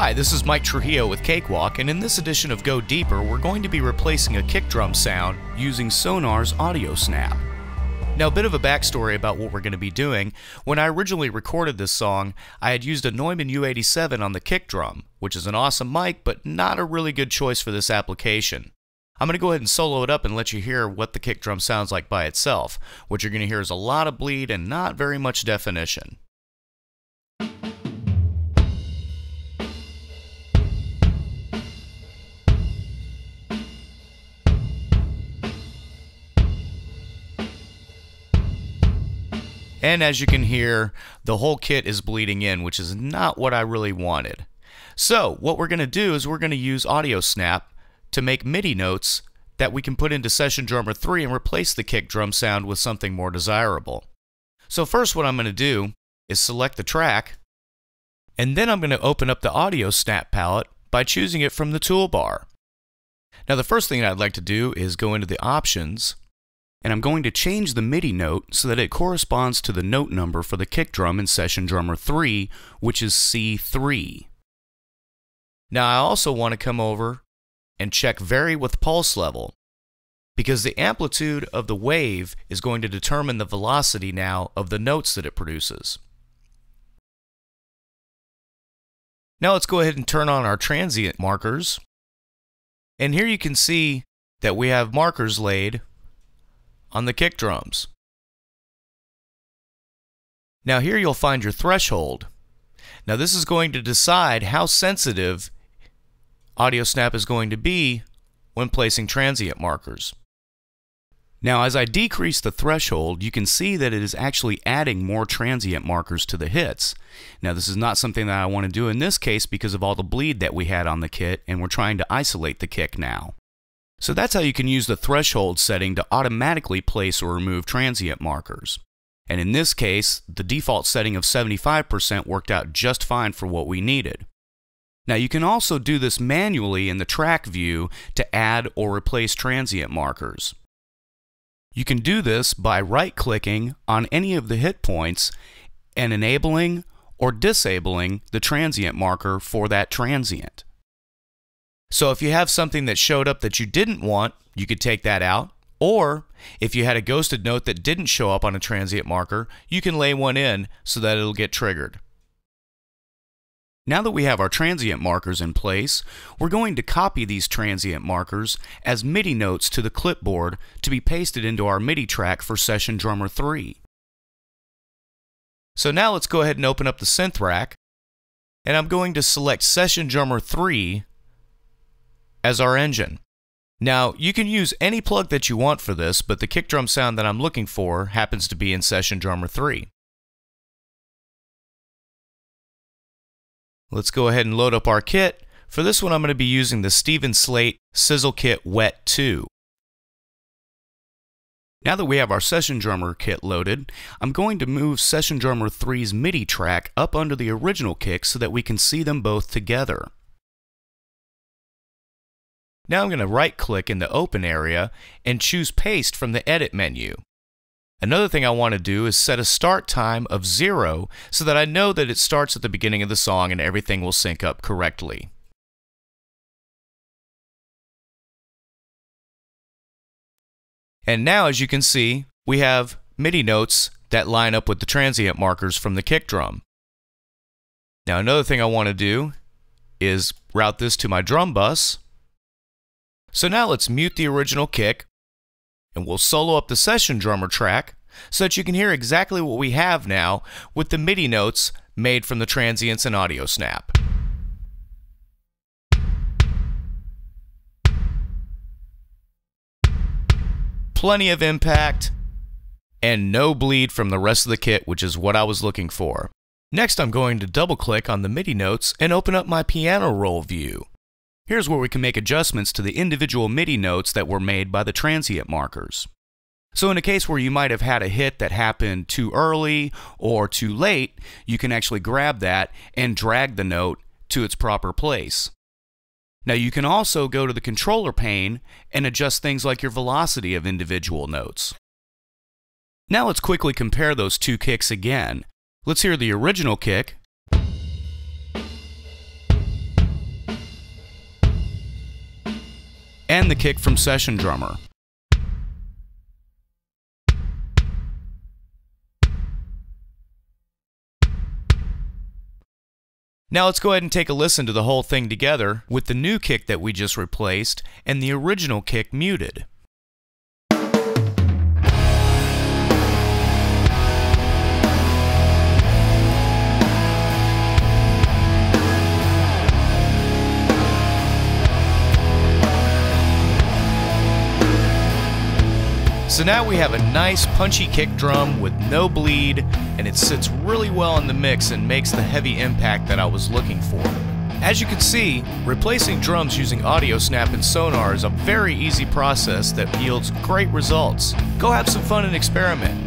Hi, this is Mike Trujillo with Cakewalk, and in this edition of Go Deeper, we're going to be replacing a kick drum sound using Sonar's AudioSnap. Now, a bit of a backstory about what we're going to be doing. When I originally recorded this song, I had used a Neumann U87 on the kick drum, which is an awesome mic, but not a really good choice for this application. I'm going to go ahead and solo it up and let you hear what the kick drum sounds like by itself. What you're going to hear is a lot of bleed and not very much definition. And as you can hear, the whole kit is bleeding in, which is not what I really wanted. So what we're going to do is we're going to use AudioSnap to make MIDI notes that we can put into Session Drummer 3 and replace the kick drum sound with something more desirable. So first what I'm going to do is select the track, and then I'm going to open up the AudioSnap palette by choosing it from the toolbar. Now the first thing I'd like to do is go into the options and I'm going to change the MIDI note so that it corresponds to the note number for the kick drum in Session Drummer 3, which is C3. Now I also want to come over and check Vary with Pulse Level, because the amplitude of the wave is going to determine the velocity now of the notes that it produces. Now let's go ahead and turn on our transient markers. And here you can see that we have markers laid on the kick drums. Now here you'll find your threshold. Now this is going to decide how sensitive AudioSnap is going to be when placing transient markers. Now as I decrease the threshold, you can see that it is actually adding more transient markers to the hits. Now this is not something that I want to do in this case because of all the bleed that we had on the kit and we're trying to isolate the kick now. So that's how you can use the threshold setting to automatically place or remove transient markers. And in this case, the default setting of 75% worked out just fine for what we needed. Now you can also do this manually in the track view to add or replace transient markers. You can do this by right-clicking on any of the hit points and enabling or disabling the transient marker for that transient. So if you have something that showed up that you didn't want, you could take that out. Or if you had a ghosted note that didn't show up on a transient marker, you can lay one in so that it'll get triggered. Now that we have our transient markers in place, we're going to copy these transient markers as MIDI notes to the clipboard to be pasted into our MIDI track for Session Drummer 3. So now let's go ahead and open up the synth rack, and I'm going to select Session Drummer 3 as our engine. Now, you can use any plug that you want for this, but the kick drum sound that I'm looking for happens to be in Session Drummer 3. Let's go ahead and load up our kit. For this one, I'm going to be using the Steven Slate Sizzle Kit Wet 2. Now that we have our Session Drummer kit loaded, I'm going to move Session Drummer 3's MIDI track up under the original kick so that we can see them both together. Now I'm going to right click in the open area and choose paste from the edit menu. Another thing I want to do is set a start time of zero so that I know that it starts at the beginning of the song and everything will sync up correctly. And now as you can see, we have MIDI notes that line up with the transient markers from the kick drum. Now another thing I want to do is route this to my drum bus so now let's mute the original kick and we'll solo up the session drummer track so that you can hear exactly what we have now with the MIDI notes made from the transients and AudioSnap. Plenty of impact and no bleed from the rest of the kit, which is what I was looking for. Next, I'm going to double click on the MIDI notes and open up my piano roll view. Here's where we can make adjustments to the individual MIDI notes that were made by the transient markers. So in a case where you might have had a hit that happened too early or too late, you can actually grab that and drag the note to its proper place. Now you can also go to the controller pane and adjust things like your velocity of individual notes. Now let's quickly compare those two kicks again. Let's hear the original kick and the kick from Session Drummer. Now let's go ahead and take a listen to the whole thing together with the new kick that we just replaced and the original kick muted. So now we have a nice punchy kick drum with no bleed, and it sits really well in the mix and makes the heavy impact that I was looking for. As you can see, replacing drums using AudioSnap and sonar is a very easy process that yields great results. Go have some fun and experiment.